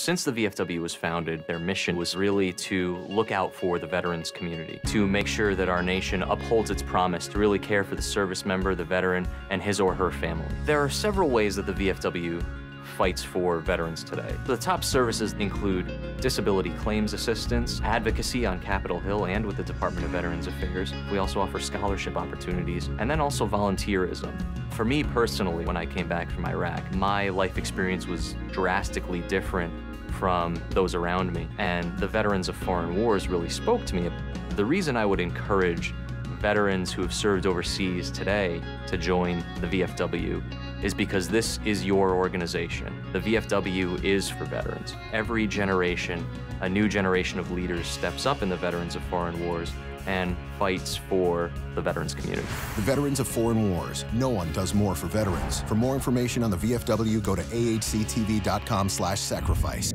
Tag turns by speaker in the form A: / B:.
A: Since the VFW was founded, their mission was really to look out for the veterans community, to make sure that our nation upholds its promise to really care for the service member, the veteran, and his or her family. There are several ways that the VFW fights for veterans today. The top services include disability claims assistance, advocacy on Capitol Hill and with the Department of Veterans Affairs. We also offer scholarship opportunities and then also volunteerism. For me personally, when I came back from Iraq, my life experience was drastically different from those around me, and the veterans of foreign wars really spoke to me. The reason I would encourage veterans who have served overseas today to join the VFW is because this is your organization. The VFW is for veterans. Every generation, a new generation of leaders steps up in the veterans of foreign wars and fights for the veterans community.
B: The Veterans of Foreign Wars. No one does more for veterans. For more information on the VFW, go to ahctv.com slash sacrifice.